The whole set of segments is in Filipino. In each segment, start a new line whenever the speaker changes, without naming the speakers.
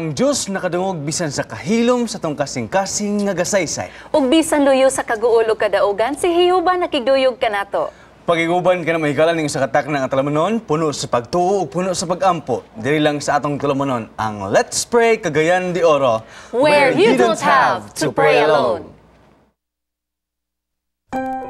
Ang Diyos nakadungog bisan sa kahilom sa tong kasing-kasing nga gasaysay.
Ug bisan luyo sa kaguulog kadaugan, si Hiyuba nakigduyog kanato.
Pagiguban ka na mahikalan ng sa katak ng atalamonon, puno sa pagtuo ug puno sa pagampo. Diri lang sa atong tulamonon ang Let's Pray Cagayan de Oro,
Where you don't have to pray alone.
Yutan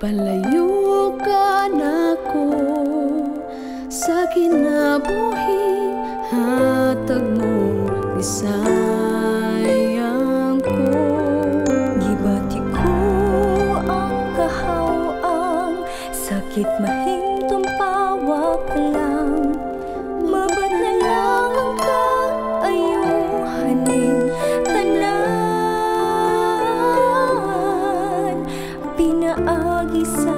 Nagpalayo ka na ko Sa kinabuhi Hatag mo Bisayang ko. Gibati ko ang kahaw-ang Sakit mahintong pawak lang. Mabat na lang ang kaayuhanin tanan Pinaagi sa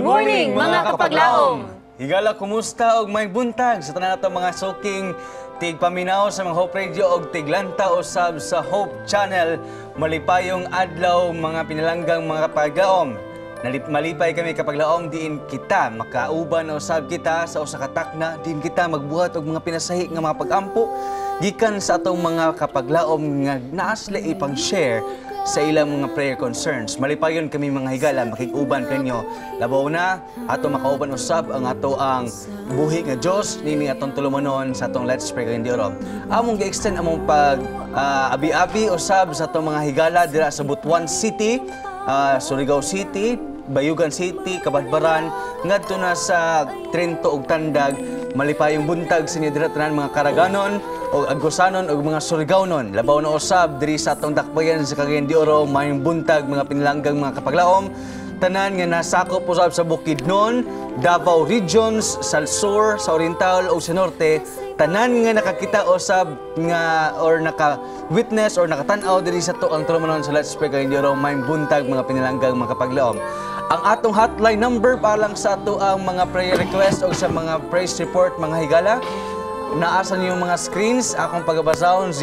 morning, mga kapaglaom!
Higala, kumusta og may buntag sa tanan nato mga suking tigpaminaw sa mga Hope Radio og tiglanta usab sa Hope Channel. Malipayong adlaw mga pinalanggang mga kapaglaom. Nalip malipay kami kapag laom diin kita makauban usab kita sa usa ka takna diin kita magbuhat og mga pinasahi nga mga pagampo gikan sa atong mga kapaglaom nga naasla ipang share sa ilang mga prayer concerns. Malipayon kami mga higala, makikuban kanyo. Labaw na, ato makauban usab ang ato ang buhi nga Diyos, nini atong tulumanon sa atong Let's Pray Kayo Dioro. Among gi-extend among pag ah, abi-abi usab sa atong mga higala dira sa Butuan City, ah, Surigao City, Bayugan City, Kabadbaran, ngadto na sa Trento ug Tandag, malipayong buntag sa inyo dira tanan mga Karaganon o Agusanon o mga Surigawnon. Labaw na usab diri sa atong dakbayan sa Cagayan de Oro, mayong buntag mga pinilanggang mga kapaglaom. Tanan nga nasakop usab sa Bukidnon, Davao Regions, sa Sur, sa Oriental o sa Norte, tanan nga nakakita usab nga or naka-witness or nakatan-aw diri sa to ang tulumanon sa Let's Pray Cagayan de Oro, mayong buntag mga pinilanggang mga kapaglaom. Ang atong hotline number pa lang sa ato ang mga prayer request o sa mga praise report mga higala. Naasa niyo yung mga screens. Akong pagabasahon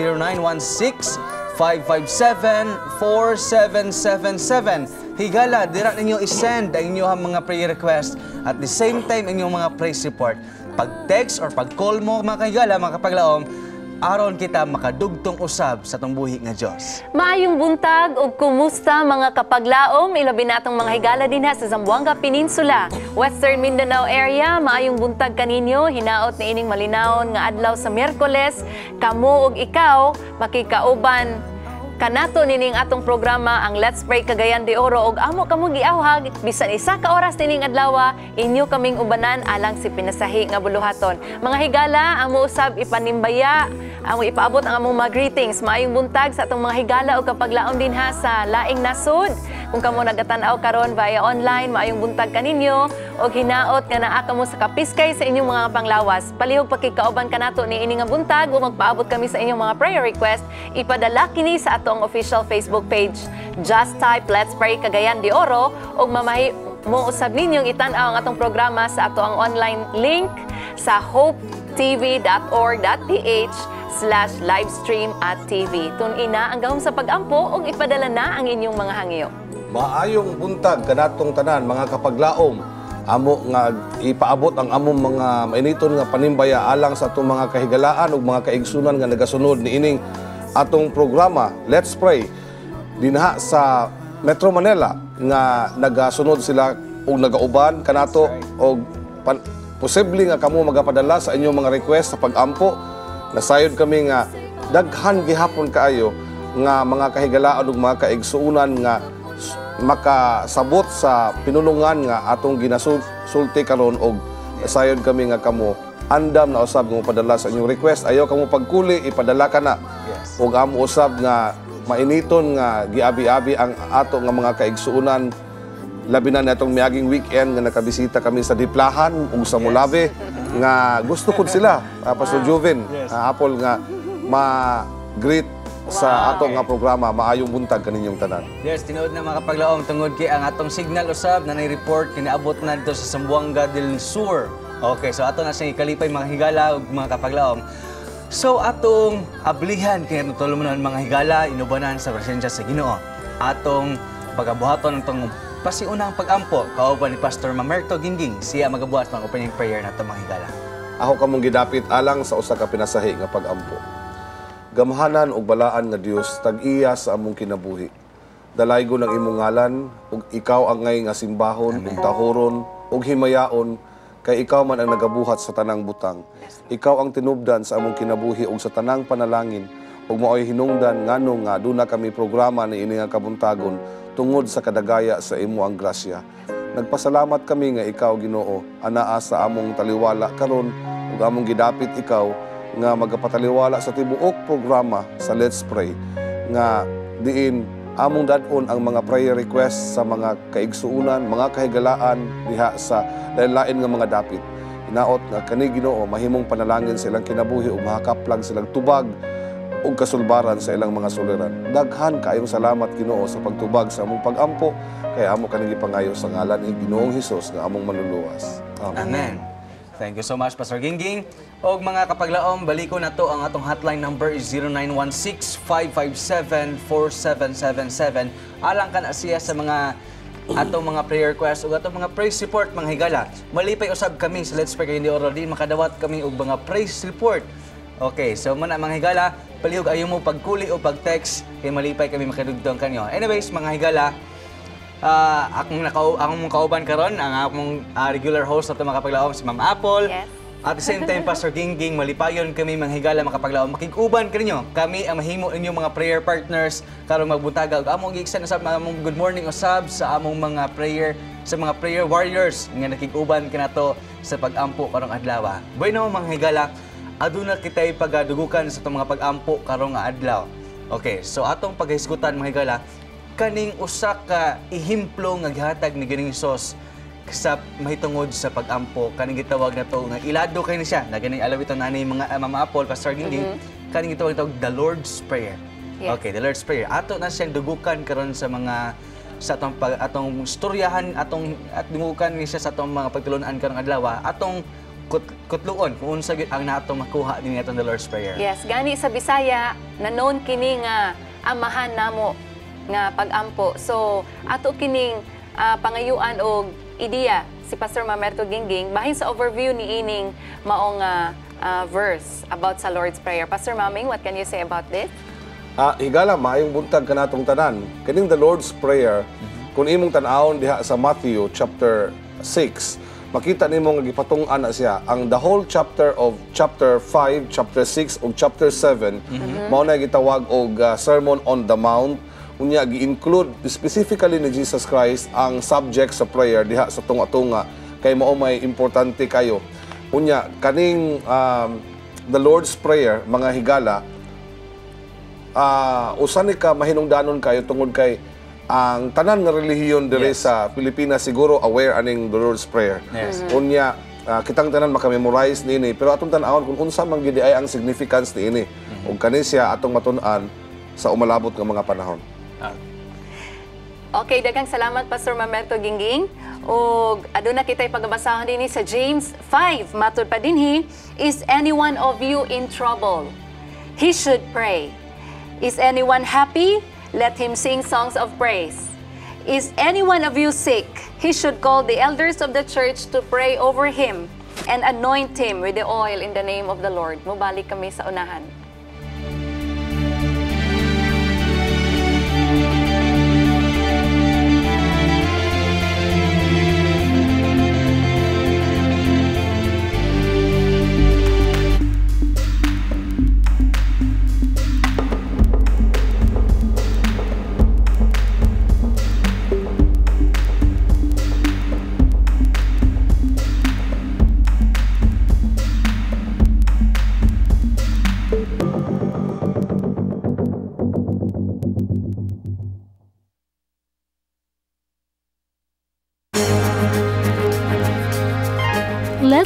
0916-557-4777. Higala, dira ninyo isend ang inyong mga prayer request at the same time inyong mga praise report. Pag text or pag call mo mga kahigala, mga kapaglaom, aron kita makadugtong usab sa tong buhi nga Dios.
Maayong buntag ug kumusta mga kapaglaom ilabi natong mga higala dinha sa Zamboanga Peninsula, Western Mindanao area. Maayong buntag kaninyo hinaot ni ining malinawon nga adlaw sa Miyerkules. Kamo ug ikaw makikauban kanato nining atong programa ang Let's Pray Cagayan de Oro ug amo kamo giawhag bisan isa ka oras nining adlaw inyo kaming ubanan alang si pinasahi nga buluhaton. Mga higala amo usab ipanimbaya amo ipaabot ang among mga greetings maayong buntag sa atong mga higala ug kapaglaom din ha sa laing nasud. Kung kamo nagatan-aw karon via online maayong buntag kaninyo ug hinaot nga naa kamo sa kapiskay sa inyong mga panglawas. Palihog pakikauban kanato ni ini nga buntag ug magpaabot kami sa inyong mga prayer request ipadala kini sa atong official Facebook page. Just type Let's Pray Cagayan de Oro ug mamahi mo usab ninyong itan-aw ang atong programa sa ato ang online link sa hopetv.org.ph slash livestream at TV. Tun-ina ang gahom sa pag-ampo ug ipadala na ang inyong mga hangyo.
Maayong buntag kanatong tanan mga kapaglaom. Amo nga ipaabot ang among mga mainiton nga panimbaya alang sa atong mga kahigalaan ug mga kaigsunan nga nagasunod ni ining atong programa. Let's Pray. Dinha sa Metro Manila nga nagasunod sila ug nagauban kanato og pan, posible nga kamo magapadala sa inyong mga request sa pag-ampo. Nasayod kami nga daghan gihapon kaayo nga mga kahigalaan ug mga kaigsuunan nga makasabot sa pinulungan nga atong ginasulti karon og nasayod kami nga kamo andam na usab nga padala sa inyong request. Ayaw kamo pagkuli ipadala ka na.
Yes.
ug amo usab nga mainiton nga giabi-abi ang ato nga mga kaigsuunan. Labi na natong miaging weekend nga nakabisita kami sa Diplahan ug sa Molave nga gusto pud sila uh, Pastor Joven
Yes.
ah, Apple nga ma-greet sa ato nga programa maayong buntag kaninyong tanan
Yes, tinuod na mga kapaglaom tungod kay ang atong signal usab na report kinaabot na dito sa Zamboanga del Sur. Okay, so ato na siyang ikalipay mga higala ug mga kapaglaom. So atong ablihan kay natulungan mga higala inubanan sa presensya sa Ginoo. Atong pagabuhaton itong pasiunang pag-ampo kauban ni Pastor Mamerto Gingging siya magabuhat ng opening prayer nato mga higala.
ako kamong gidapit alang sa usa ka pinasahi nga pag-ampo gamhanan ug balaan nga Dios tag-iya sa among kinabuhi. Dalaygo ng imong ngalan ug ikaw ang ngay nga simbahon ug tahoron ug himayaon kay ikaw man ang nagabuhat sa tanang butang. Ikaw ang tinubdan sa among kinabuhi ug sa tanang panalangin ug maoy hinungdan ngano nga duna kami programa ni ini nga kabuntagon tungod sa kadagaya sa imo ang grasya. Nagpasalamat kami nga ikaw Ginoo anaa sa among taliwala karon ug among gidapit ikaw nga magapataliwala sa tibuok programa sa Let's Pray nga diin among dadon ang mga prayer request sa mga kaigsuunan, mga kahigalaan diha sa lain-lain nga mga dapit. Hinaot nga kani Ginoo mahimong panalangin sa ilang kinabuhi ug mahakaplag silang tubag ug kasulbaran sa ilang mga suliran. Daghan kaayong salamat Ginoo sa pagtubag sa among pag-ampo kay amo kaning gipangayo sa ngalan ni Ginoong Hesus nga among manluluwas. Amen.
Amen. Thank you so much, Pastor Gingging. O mga kapaglaom, baliko na to ang atong hotline number is 0916-557-4777. Alang ka na siya sa mga atong mga prayer request o atong mga praise report, mga higala. Malipay usab kami sa Let's Pray Kayo Hindi Oral Din, makadawat kami og mga praise report. Okay, so muna mga higala, palihog ayaw mo pagkuli o pag-text, kay malipay kami makadugtong kanyo. Anyways, mga higala, Ah, akong nakau akong kauban karon ang akong ah, regular host ato makapaglaom si Ma'am Apple.
Yes.
At the same time, Pastor Gingging, malipayon kami manghigala makapaglaom. Makiguban kaninyo. Kami ang mahimo inyo mga prayer partners karon magbuntaga among giiksan usab among good morning usab sa among mga prayer sa mga prayer warriors nga nakiguban kanato sa pag-ampo karong adlaw. Bueno mga higala, aduna kitay pagadugukan sa itong mga pag-ampo karong adlaw. Okay, so atong paghisgutan mga higala, kaning usa ka ihimplo nga gihatag ni Gining Sos sa mahitungod sa pag-ampo kaning gitawag na to nga ilado kay ni siya na ganing alawiton ani mga uh, Mama Apple Pastor Gingging kaning gitawag tawag the Lord's Prayer.
Yes.
Okay, the Lord's Prayer. Ato na siyang dugukan karon sa mga sa atong pag, atong storyahan atong at dungukan ni siya sa atong mga pagtulunan karong adlaw atong kut, kutluon kung unsa gyud ang nato makuha dinhi atong the Lord's Prayer.
Yes, gani sa Bisaya, nanon kini nga amahan namo nga pag-ampo. So, ato kining ah, pangayuan og ideya si Pastor Mamerto Gingging bahin sa overview ni ining maong ah, ah, verse about sa Lord's Prayer. Pastor Maming, what can you say about this?
Ah, higala maayong buntag kanatong tanan. Kining the Lord's Prayer, kung imong tan-awon diha sa Matthew chapter 6, makita nimo nga gipatung-an na siya ang the whole chapter of chapter 5, chapter 6 ug chapter 7 mao na gitawag og ah, Sermon on the Mount unya gi-include specifically ni Jesus Christ ang subject sa prayer diha sa tunga-tunga kay mao may importante kayo. Unya kaning um, the Lord's Prayer mga higala ah usa ni ka mahinungdanon kayo tungod kay ang tanan nga relihiyon dire
Yes.
sa Pilipinas siguro aware aning the Lord's Prayer.
Yes.
Unya ah, kitang tanan makamemorize niini pero atong tan-awon kung unsa man gid ay ang significance niini. Ug kani siya atong matun-an sa umalabot nga mga panahon.
Okay, daghang salamat Pastor Mamerto Gingging. O aduna kitay pagbasahon dinhi sa James 5. Matud pa dinhi, is any one of you in trouble? He should pray. Is anyone happy? Let him sing songs of praise. Is any one of you sick? He should call the elders of the church to pray over him and anoint him with the oil in the name of the Lord. Mubalik kami sa unahan.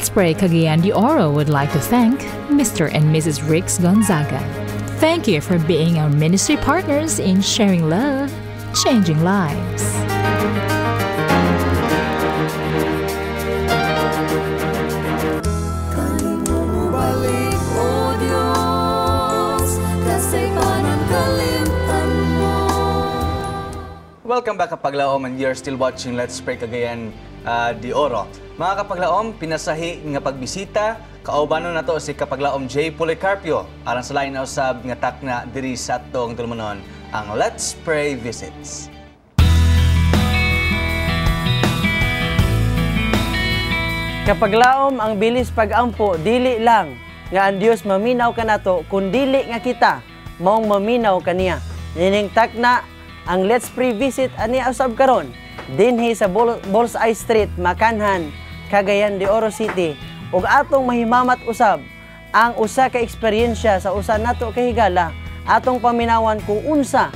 Let's Pray Cagayan de Oro would like to thank Mr. and Mrs. Rix Gonzaga. Thank you for being our ministry partners in sharing love, changing lives.
Welcome back kapaglaom and you're still watching Let's Pray Cagayan ah, de Oro. Mga kapaglaom, pinasahi nga pagbisita, kaubanon na to si kapaglaom J. Policarpio alang sa lain na usab nga takna diri sa atong tulumanon ang Let's Pray Visits.
Kapag laom ang bilis pag-ampo, dili lang nga ang Dios maminaw kanato kun dili nga kita maong maminaw kaniya. Nining takna ang Let's Pray Visit ani usab karon dinhi sa Bul- Bullseye Street, Makanhan, Cagayan de Oro City ug atong mahimamat usab ang usa ka eksperyensya sa usa nato ka higala atong paminawan kung unsa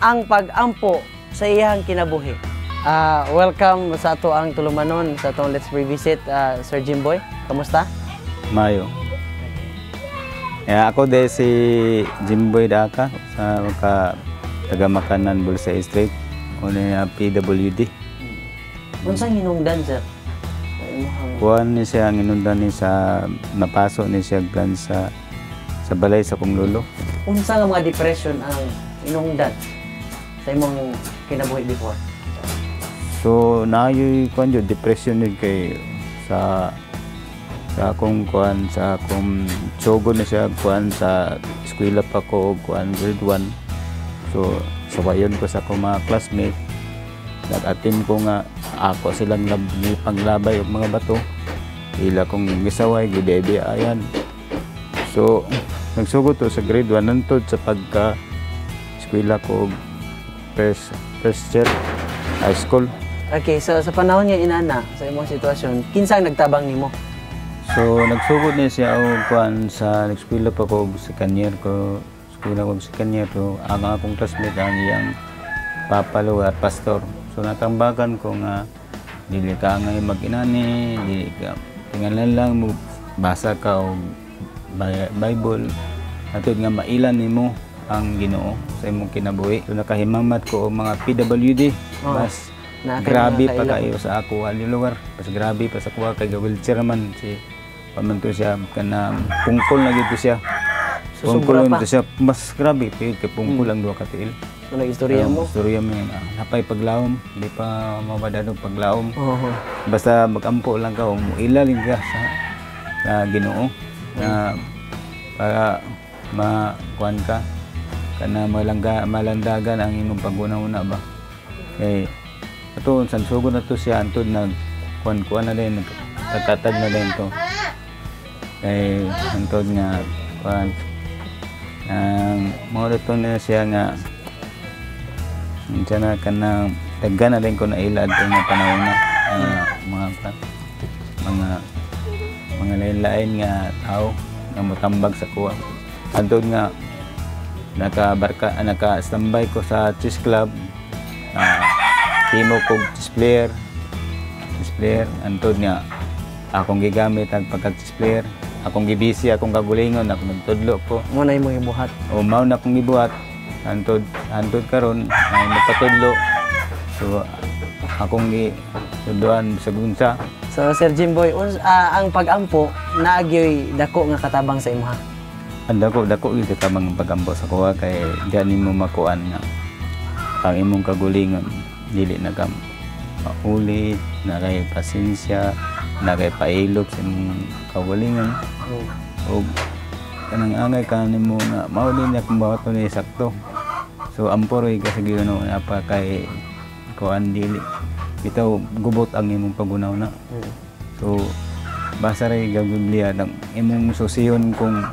ang pag-ampo sa iyang kinabuhi. Ah, welcome sa ato ang tulumanon sa atong Let's Revisit ah, Sir Jimboy. Kamusta?
Mayo. Ya, ako de si Jimboy Daka sa ka taga Makanan Bulsa Street. Una na PWD.
Unsang hinungdan sir?
Kuhan ni siya ang inundan ni sa napasok ni siya gan sa sa balay sa kong lolo.
unsa nga mga depression ang hinungdan sa imong kinabuhi before?
So naayoy kuan jud depression yun kay sa sa akong kuan sa akong sugod na siya kuan sa eskwela pa ko kuan grade 1. So sabayon ko sa akong mga classmate nag-attend ko nga ako silang lab, panglabay og mga bato ila kong gisaway gidebe ayan so nagsugod to sa grade 1 nantod sa pagka eskwela ko og first first year high school
Okay, so sa panahon nga inana sa imong sitwasyon, kinsang nagtabang nimo?
So, nagsugod niya siya o kuan sa nag-eskwela pa ko sa kanyer ko. Ko sa kanyer ko. Ang akong classmate ang iyang papalo at pastor. So, natambagan ko nga dili ka nga mag-inani, dili ka tingalan lang mo basa ka o Bi- Bible. Atod nga mailan nimo ang Ginoo sa imong kinabuhi. So, nakahimamat ko og mga PWD.
Oo.
Bas,
Na
grabe pa kayo sa ako ali lugar. Mas grabe pa sa kuha kay wheelchair man si pamanto siya kana pungkol na gito siya. Na
pa.
siya mas grabe kay kay pungkol lang duha ka tiil.
So nagistorya mo?
Storya mo yun. ah, Napay paglawom, hindi pa mabadado paglawom.
Oo.
Basta magampo lang ka, umuilalin ka sa, sa ginoo na para makuan ka kana malangga, malandagan ang imong paguna-una ba kay ato san sugod na to siya antod nag kuan kuan na din nagtatag na din to kay antod nga kuan ang mo to na siya nga Diyan na ka na daggan na rin ko na ilad ko nga panahon na ah, mga mga mga lain-lain nga tao nga motambag sa kuha. Andun nga nakabarka ah, naka-standby ko sa chess club. Uh, timo ko chess player. Chess player antod nga akong gigamit ang pagka chess player. Akong gibisi, akong kagulingon, akong nagtudlo ko.
Mo na imong ibuhat.
O mao na akong gibuhat antod antod karon ay magpatudlo. So akong gi tuduan sa gunsa.
So Sir Jimboy, ah, ang pagampo naagyoy dako nga katabang sa imuha.
Ang dako dako gyud ka mga pagampo sa kuha kay diyan nimo makuan nga ang imong kagulingon dili na ka mauli, na kay pasensya, na kay pailog sa imong kagulingon. O kanang angay ka nimo nga mao din akong bawato ni sakto. So amporoy ka sa Ginoo na pa kay kuan dili. Bitaw gubot ang imong pagunaw na. So basa ray ga Biblia ng imong susiyon kung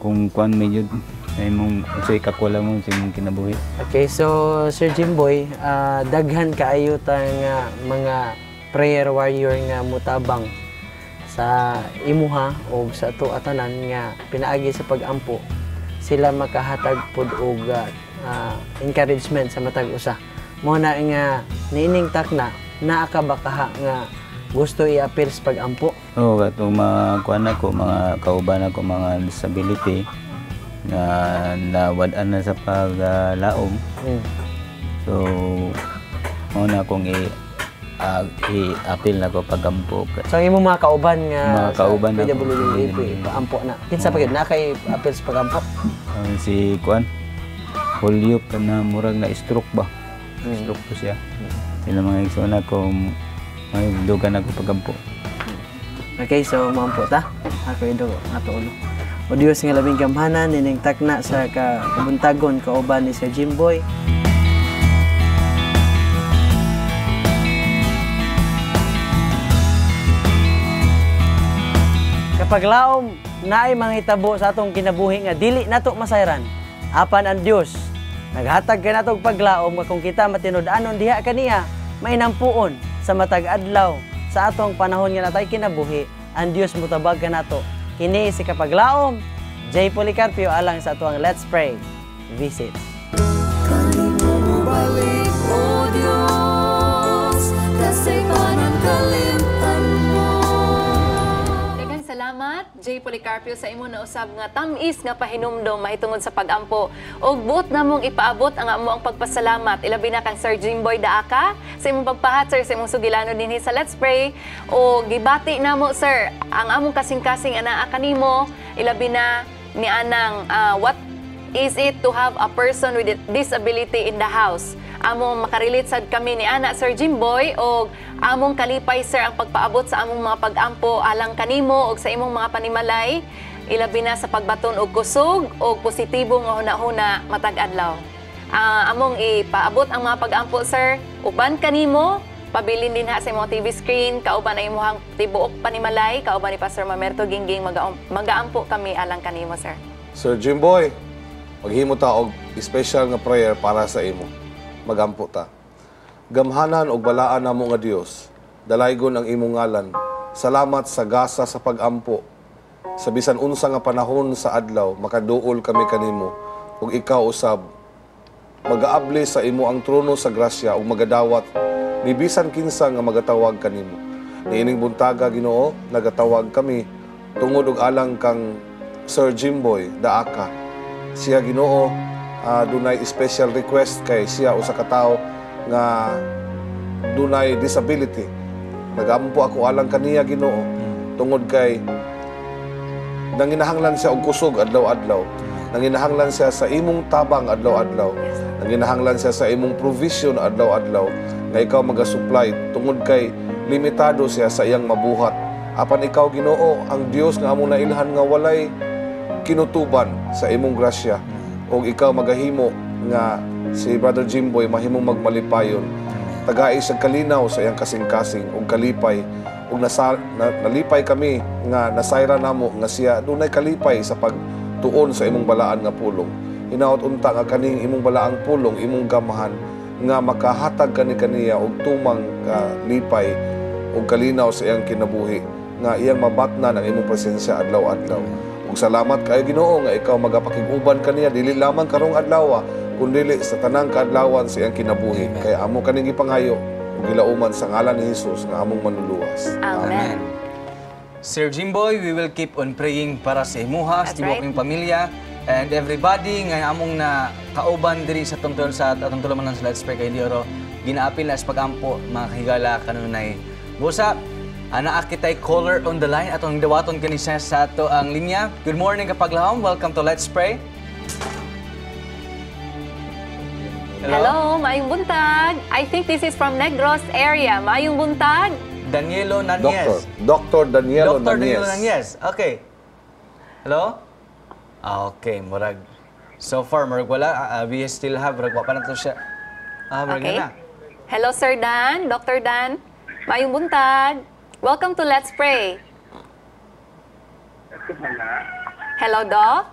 kung kuan medyo sa imong sa ikakulang mo sa imong kinabuhi.
Okay, so Sir Jimboy, ah, daghan kaayo ta nga mga prayer warrior nga mutabang sa imuha o sa ato atanan nga pinaagi sa pagampo sila makahatag pod og ah, encouragement sa matag usa. Mo na nga niining takna naa ka nga gusto i-appeal sa pagampo?
Oo, kato mga kuan ako, mga kauban ako, mga disability na nawadaan na sa paglaom.
Mm.
So, muna akong i ah, i-appeal na ko pagampo.
So ang imong mga kauban nga
Mga kauban
sa
ako.
PWD paampo na. Kinsa pa gid na kay appeal sa pagampo?
Ang si kuan Hulyo ka na murag na stroke ba? Stroke ko siya. Sila mga igsona ko may dugan ako pagampo.
Okay, so maampo ta. Ako ido ato ulo. O Diyos nga labing gamhanan nining takna sa ka kabuntagon kauban ni Sir Jimboy. Kapag laom naay mga hitabo sa atong kinabuhi nga dili nato masayran. Apan ang Dios naghatag ka natong paglaom nga kung kita matinud-anon diha kaniya mainampuon sa matag adlaw sa atong panahon nga natay kinabuhi. Ang Dios mutabag ka nato. Kini si kapaglaom J Policarpio alang sa atuang Let's Pray. Visit.
Balik, O Diyos, kasi kanan kalimtan
salamat J. Policarpio sa imo na usab nga tamis nga pahinumdom mahitungod sa pagampo. Og buot namong ipaabot ang amo ang pagpasalamat. Ilabi na kang Sir Jimboy Daaka. Sa imong pagpahat sir sa imong sugilano dinhi sa Let's Pray. O gibati namo sir ang among kasing-kasing anaa kanimo. Ilabi na ni anang ah, what is it to have a person with disability in the house. Among makarelate sad kami ni Ana Sir Jimboy o among kalipay sir ang pagpaabot sa among mga pag-ampo alang kanimo o sa imong mga panimalay ilabi na sa pagbaton og kusog o positibo nga hunahuna matag adlaw. Ah, among ipaabot ang mga pag-ampo sir uban kanimo pabilin din ha sa imong TV screen kauban ang imong tibuok panimalay kauban ni Pastor Mamerto Gingging maga- magaampo kami alang kanimo sir.
Sir Jimboy, maghimo ta og special nga prayer para sa imo. Magampo ta. Gamhanan og balaan namo nga Dios. Dalaygon ang imong ngalan. Salamat sa gasa sa pagampo. Sa bisan unsa nga panahon sa adlaw, makaduol kami kanimo ug ikaw usab magaabli sa imo ang trono sa grasya ug magadawat ni bisan kinsa nga magatawag kanimo. Niining buntaga Ginoo, nagatawag kami tungod og alang kang Sir Jimboy Daaka. Siya Ginoo ah, dunay special request kay siya usa ka tawo nga dunay disability. Nagampo ako alang kaniya Ginoo tungod kay nanginahanglan siya og kusog adlaw-adlaw. Nanginahanglan siya sa imong tabang adlaw-adlaw. Nanginahanglan siya sa imong provision adlaw-adlaw nga ikaw magasupply tungod kay limitado siya sa iyang mabuhat. Apan ikaw Ginoo ang Dios nga among nailhan nga walay kinutuban sa imong grasya ug ikaw magahimo nga si Brother Jimboy mahimong magmalipayon. Tagai sa kalinaw sa iyang kasing-kasing ug kalipay. Ug nasa, na, nalipay kami nga nasayra namo nga siya dunay kalipay sa pagtuon sa imong balaan nga pulong. Hinaot unta nga kaning imong balaang pulong imong gamahan nga makahatag kani kaniya og tumang ka lipay ug kalinaw sa iyang kinabuhi nga iyang mabatnan ang imong presensya adlaw-adlaw ug salamat kay Ginoo nga ikaw magapakiguban kaniya dili lamang karong adlaw kundi sa tanang kaadlawan sa iyang kinabuhi kay amo kaning gipangayo ug gilauman sa ngalan ni Hesus nga among manluluwas
Amen.
Sir Jimboy, we will keep on praying para sa imuha, sa
right.
pamilya, and everybody nga among na kauban diri sa tungtol sa atong tulumanon sa Let's Pray kay Dioro, ginaapil na sa pagampo mga kahigala kanunay. Busa, ana kitay caller on the line atong dawaton kani siya sa ato ang linya. Good morning kapaglahom. Welcome to Let's Pray.
Hello, Mayong Buntag. I think this is from Negros area. Mayong Buntag.
Danielo
Doctor
Nanyes.
Dr. Danielo
Dr. Danielo
Nanyes
Nanyes. Okay. Hello? Ah, okay. Murag. So far, murag wala. Ah, we still have. Murag pa na to siya. Ah, murag
Okay.
na.
Hello, Sir Dan, Dr. Dan. Mayong Buntag. Welcome to Let's Pray. Hello, Doc.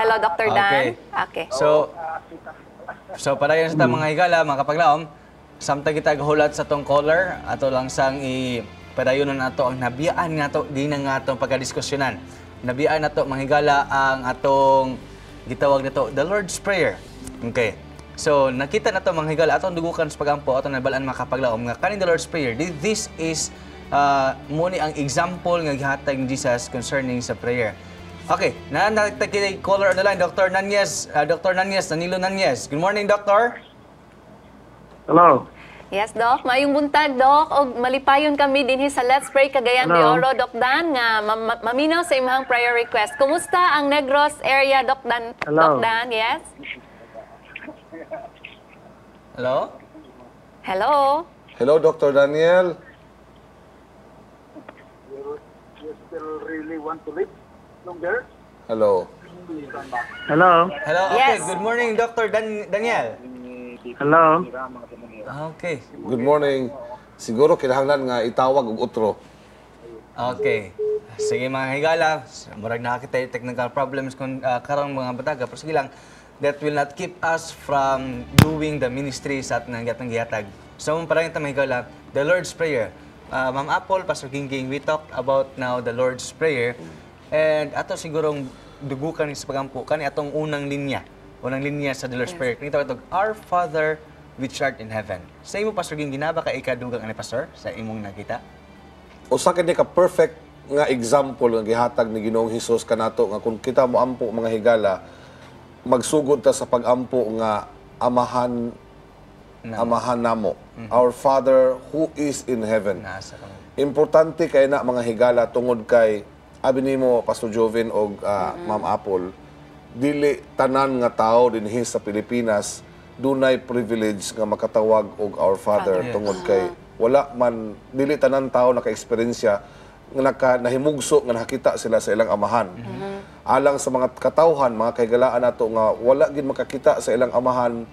Hello, Dr. Dan.
Okay.
Okay.
So, so para yun sa mga higala, mga kapaglaom, samtang kita gahulat sa tong caller, ato lang sang i padayonon nato ang nabiyaan nga to di na nga atong pagkadiskusyonan. Nabiyaan nato mga higala ang atong gitawag nato the Lord's Prayer. Okay. So, nakita nato mga higala atong dugukan sa pagampo atong nabalaan mga kapaglaom nga kaning the Lord's Prayer. Thi- This is uh, muni ang example nga gihatag ni Jesus concerning sa prayer. Okay, na nakita caller on the line, Dr. Nanyes, uh, Dr. Nanyes, Danilo Nanyes. Good morning, Doctor.
Hello.
Yes, Doc. Mayong buntag, Doc. O malipayon kami din sa Let's Pray Cagayan de. Oro, Doc Dan, nga ma- ma- maminaw sa imahang prayer request. Kumusta ang Negros area, Doc Dan?
Hello.
Doc Dan, yes?
Hello?
Hello?
Hello Dr. Daniel Hello
Hello.
Hello? Okay,
Yes.
good morning, Dr. Dan- Daniel.
Hello.
Okay.
Good morning siguro kinahanglan nga itawag og utro
Okay. Sige mga higala, murag nakakita yung technical problems kung uh, karong mga bataga. Pero sige lang, that will not keep us from doing the ministry sa ating gatang gihatag. So, parang ito mga higala, the Lord's Prayer. Uh, Ma'am Apple, Pastor Gingging, we talked about now the Lord's Prayer. And ato sigurong dugukan sa pagampo, kani atong unang linya. Unang linya sa the Lord's Prayer. Kani tawag ito, Our Father which art in heaven. Sa imo pastor ging ginaba ka ikadugang ani pastor sa imong nakita.
usa kini ka perfect nga example nga gihatag ni Ginoong Hesus kanato nga kung kita mo ampo mga higala magsugod ta sa pagampo nga amahan amahan namo. Our father who is in heaven. Importante kay na mga higala tungod kay abi nimo Pastor Joven og ah, Ma'am Apple dili tanan nga tao dinhi sa Pilipinas dunay privilege nga makatawag og our father
Father.
tungod kay wala man dili tanan tao naka-eksperyensya nga naka nahimugso nga nakakita sila sa ilang amahan. Alang sa mga katawhan, mga kahigalaan nato nga wala gid makakita sa ilang amahan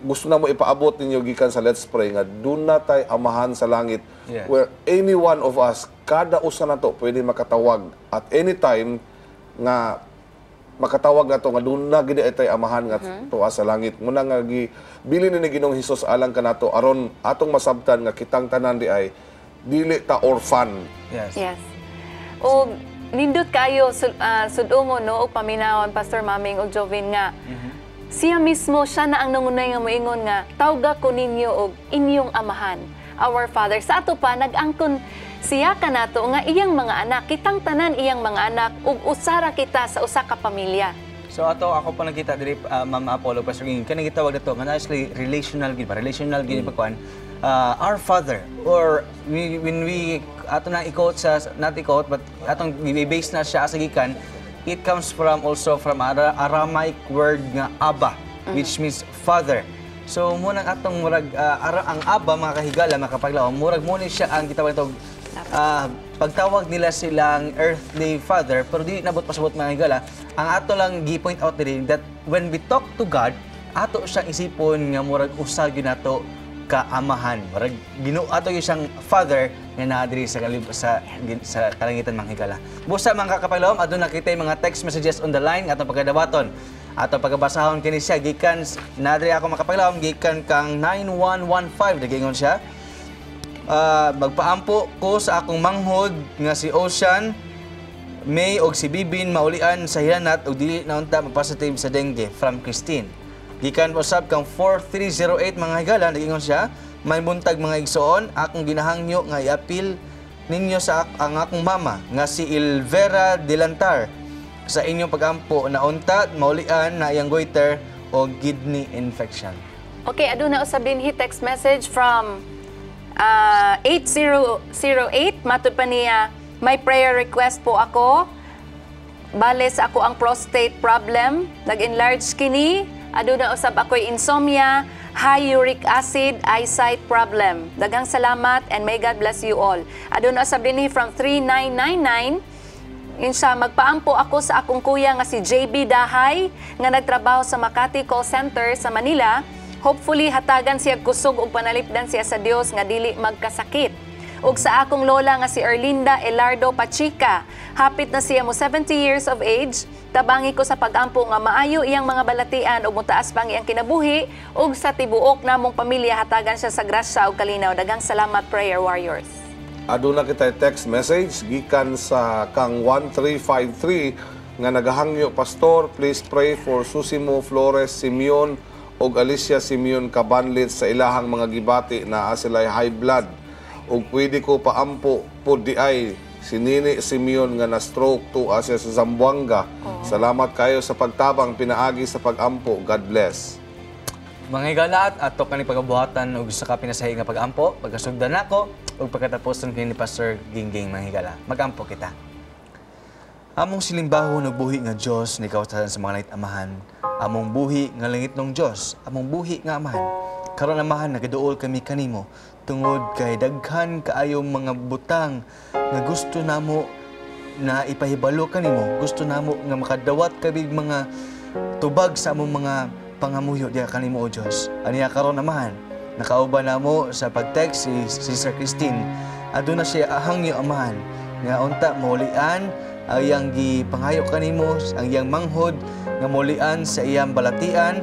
gusto na mo ipaabot ninyo gikan sa Let's Pray nga do na tay amahan sa langit
Yes.
where any one of us kada usa na to pwede makatawag at any time nga makatawag na to nga doon na gid tay amahan nga tuwa sa langit muna nga gi bilin ni Ginoong Hesus alang kanato aron atong masabtan nga kitang tanan di ay dili ta orphan.
Yes.
Yes. O nindot kayo sul, uh, sudumo no? Og paminawon Pastor Maming og Jovin nga. Siya mismo siya na ang nangunay nga moingon nga tawga ko ninyo og inyong amahan our father. Sa ato pa nag-angkon siya kanato nga iyang mga anak. Kitang tanan iyang mga anak ug usara kita sa usa ka pamilya.
So ato ako pa nakita diri uh, Ma'am Apollo Pastor Ging kanang gitawag nato nga actually relational gid ba? Relational gid pagkuan uh, our father or we, when we ato na i-quote sa not i-quote but atong i-base na siya sa gikan it comes from also from Ara- Aramaic word nga Abba which means father. So munang atong murag uh, ara, ang Abba mga kahigala mga kapaglaw murag mo siya ang gitawag nitong Ah, pagtawag nila silang earthly father pero di nabot pasabot mga higala ang ato lang gi-point out diri that when we talk to God ato siyang isipon nga murag usa gyud nato kaamahan murag Ginoo ato gyud siyang father nga naa sa kalib sa sa kalangitan mga higala. Busa mga kakapalawom aduna kita mga text messages on the line atong pagkadawaton ato pagabasahon kini siya gikan na diri ako makapalawom gikan kang 9115 dagingon siya. Ah, magpaampo ko sa akong manghod nga si Ocean May og si Bibin maulian sa hilanat og dili na unta positive sa dengue from Christine. Gikan usab kang 4308 mga higala nagingon siya may buntag mga igsoon akong ginahangyo nga iapil ninyo sa ang akong mama nga si Ilvera Dilantar sa inyong pagampo na unta maulian na iyang goiter o kidney infection.
Okay, aduna usabin hi text message from uh, 8008. Matod pa niya, may prayer request po ako. Bale sa ako ang prostate problem. Nag-enlarge kini. Aduna usab ako'y insomnia, high uric acid, eyesight problem. Daghang salamat and may God bless you all. Aduna usab dinhi from 3999. Yun siya, magpaampo ako sa akong kuya nga si JB Dahay nga nagtrabaho sa Makati Call Center sa Manila. Hopefully hatagan siya kusog ug panalipdan siya sa Dios nga dili magkasakit. Ug sa akong lola nga si Erlinda Elardo Pachica, hapit na siya mo 70 years of age. Tabangi ko sa pagampo nga maayo iyang mga balatian ug mutaas pang iyang kinabuhi ug sa tibuok namong pamilya hatagan siya sa grasya ug kalinaw. Daghang salamat prayer warriors.
Aduna kita text message gikan sa kang 1353 nga nagahangyo pastor please pray for Susimo Flores Simeon ug Alicia Simeon Cabanlit sa ilahang mga gibati na asilay high blood ug pwede ko paampo pud di ay si Nini Simeon nga na stroke to asya sa Zamboanga. Salamat kayo sa pagtabang pinaagi sa pagampo. God bless.
Mga higalaat, ato kani pagabuhatan og sa ka pinasahi nga pagampo, pagkasugdan nako ug pagkatapos ni Pastor Gingging mga higala. Magampo kita. Among silimbaho nagbuhi nga Dios ni kawtasan sa mga langit amahan. Among buhi nga langit ng Dios, among buhi nga amahan. Karon amahan nagaduol kami kanimo tungod kay daghan kaayong mga butang nga gusto namo na ipahibalo kanimo. Gusto namo nga makadawat kabig mga tubag sa among mga pangamuyo diha kanimo o Dios. Aniya karon amahan. Nakauban namo sa pag-text si Sister Christine. Aduna siya ahangyo amahan nga unta maulian ang iyang gipangayo kanimo ang iyang manghod nga maulian sa iyang balatian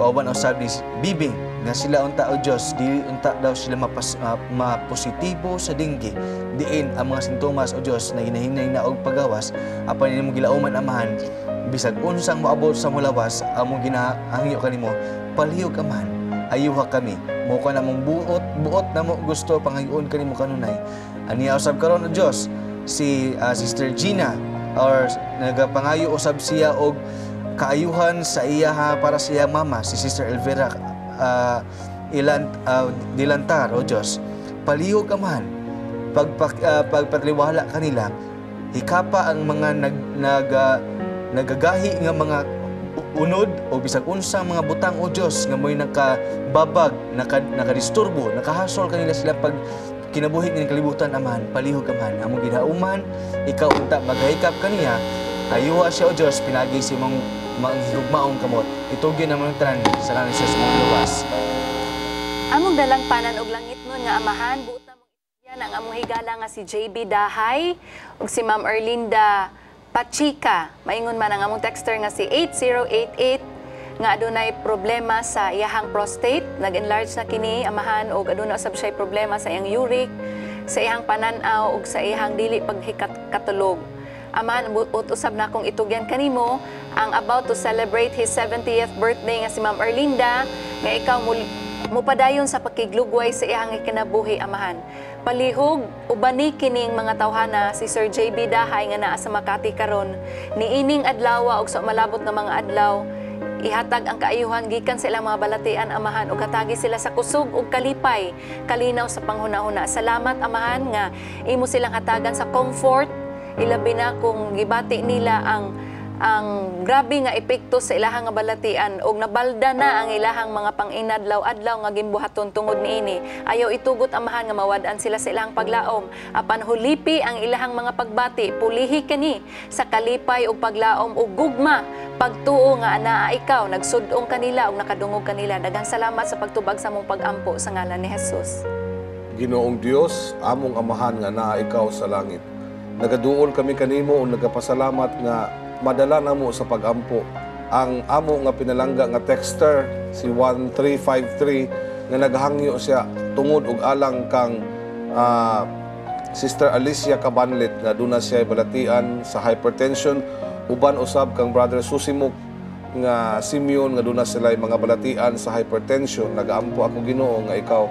kauban usab ni Bibing nga sila unta o Dios di unta daw sila mapas, ma- mapositibo sa dinggi diin ang mga sintomas o Dios na hinahinay na og pagawas apan nimo gilauman amahan bisag unsang moabot sa mulawas among ginahangyo kanimo palihog amahan ayuha kami. Mo ka na mong buot, buot na mo gusto pangayon kanimo kanunay. Aniya usab karon o Dios si ah, Sister Gina or nagapangayo usab siya og kaayuhan sa iya ha para sa iya mama si Sister Elvira ah, ilan ah, dilantar o Dios. Palihog ka man pagpak, ah, pagpatliwala kanila hikapa ang mga nag, nag ah, nagagahi nga mga unod o bisag unsa mga butang o Dios nga mo'y nakababag, naka, nakadisturbo, nakahasol kanila sila pag kinabuhi ng kalibutan amahan, palihog amahan, among gidauman, ikaw unta magahikap kaniya, ayuha siya o Dios pinagi si mong manghigugmaong kamot. Itugyan ang tanan sa kanan sa mga luwas.
Among dalang panan og langit nun nga amahan, buot na mong yan ang among higala nga si JB Dahay ug si Ma'am Erlinda Pachika. Maingon man ang among texter nga si 8088 nga adunay problema sa iyahang prostate, nag-enlarge na kini amahan og aduna usab siya problema sa iyang uric, sa iyang pananaw ug sa iyang dili paghikat katulog. Amahan, buot usab na akong itugyan kanimo ang about to celebrate his 70th birthday nga si Ma'am Erlinda nga ikaw mupadayon sa pakiglugway sa iyang ikinabuhi amahan. Palihog ubani kining mga tawhana si Sir JB Dahay nga naa sa Makati karon. Niining adlaw ug sa malabot nga mga adlaw ihatag ang kaayuhan gikan sa ilang mga balatian amahan ug katagi sila sa kusog ug kalipay kalinaw sa panghuna-huna. Salamat amahan nga imo silang hatagan sa comfort. Ilabi na kung gibati nila ang ang grabe nga epekto sa ilahang nga balatian ug nabalda na ang ilahang mga panginadlaw-adlaw nga gimbuhaton tungod niini ayaw itugot amahan nga mawad-an sila sa ilahang paglaom. Apan hulipi ang ilahang mga pagbati pulihi kani sa kalipay ug paglaom ug gugma. Pagtuo nga anaa ikaw nagsud-ong kanila ug nakadungog kanila. Daghang salamat sa pagtubag sa mong pagampo sa ngalan ni Jesus.
Ginoong Dios, among amahan nga naa ikaw sa langit. Nagaduol kami kanimo o nagapasalamat nga madala namo sa pagampo ang amo nga pinalangga nga texter si 1353 nga naghangyo siya tungod og alang kang ah, Sister Alicia Cabanlet nga duna siya balatian sa hypertension. Uban usab kang brother Susimuk nga Simeon nga duna sila mga balatian sa hypertension. Nagaampo ako Ginoo nga ikaw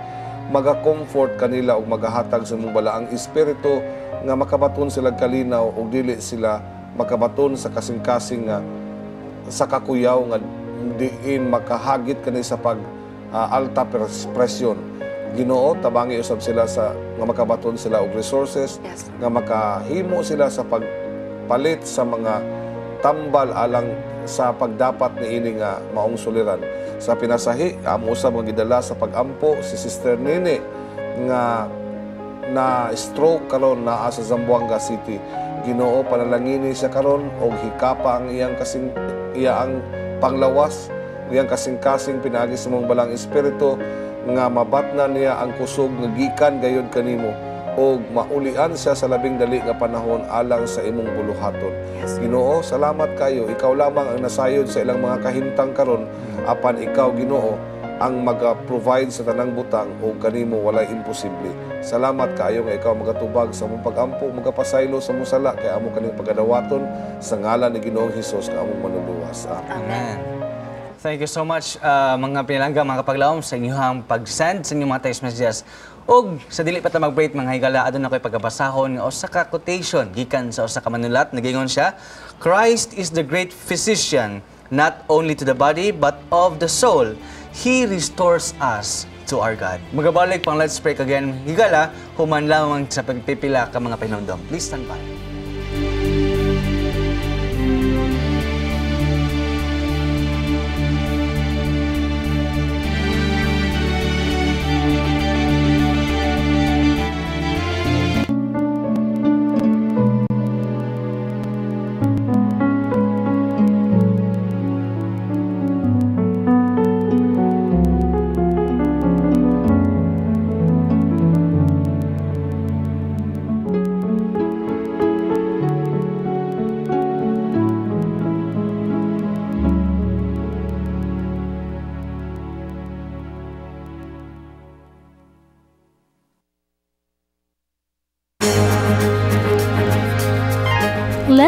maga-comfort kanila ug magahatag sa imong balaang espiritu nga makabaton sila kalinaw ug dili sila makabaton sa kasing-kasing nga sa kakuyaw nga diin makahagit kani sa pag ah, alta pres- presyon Ginoo tabangi usab sila sa nga makabaton sila og resources
Yes.
nga makahimo sila sa pagpalit sa mga tambal alang sa pagdapat ni ini nga maong suliran. Sa pinasahi, amo usab nga gidala sa pagampo si Sister Nene nga na stroke karon naa sa Zamboanga City. Ginoo panalangini siya karon og hikapa ang iyang kasing iya ang panglawas iyang kasing-kasing pinagi sa mong balang espiritu nga mabatna niya ang kusog nga gikan gayon kanimo og maulian siya sa labing dali nga panahon alang sa imong buluhaton. Ginoo, salamat kayo. Ikaw lamang ang nasayod sa ilang mga kahintang karon apan ikaw Ginoo ang mag-provide sa tanang butang o kanimo walay imposible. Salamat kaayo nga ikaw magatubag sa mong pagampo, magapasaylo sa musala kay amo kaning pagadawaton sa ngalan ni Ginoong Hesus nga among manuluwas. Amen.
Amen. Thank you so much uh, mga pinalangga, mga kapaglaom sa inyong pag-send sa inyong mga text messages. Og sa dili pa ta mag-break mga higala adun ako'y pagabasahon nga usa ka quotation gikan sa usa ka manulat nagingon siya Christ is the great physician not only to the body but of the soul he restores us to our God. Magabalik pang let's break again. Higala human lamang sa pagpipila ka mga pinamdom. Please stand by.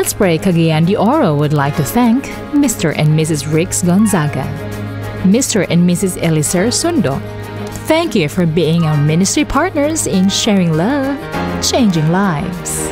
Let's Pray Cagayan de Oro would like to thank Mr. and Mrs. Rix Gonzaga. Mr. and Mrs. Eliser Sundo. Thank you for being our ministry partners in sharing love, changing lives.